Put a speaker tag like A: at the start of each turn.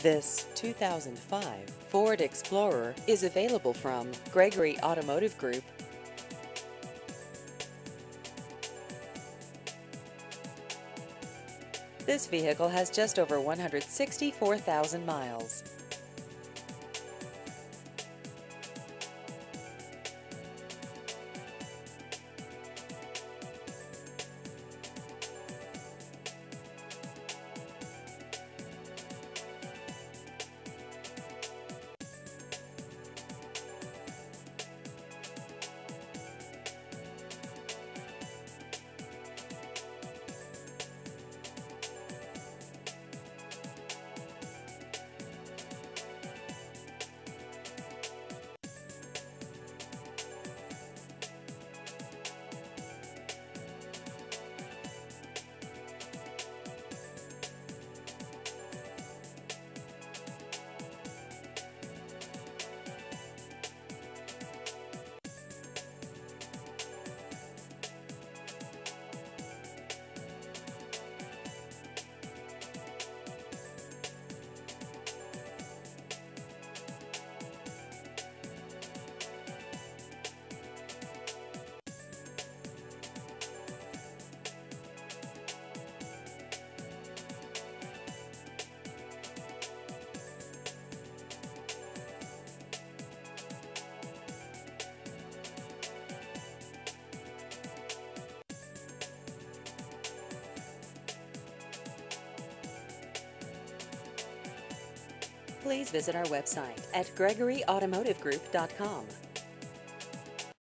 A: This 2005 Ford Explorer is available from Gregory Automotive Group. This vehicle has just over 164,000 miles. Please visit our website at gregoryautomotivegroup.com.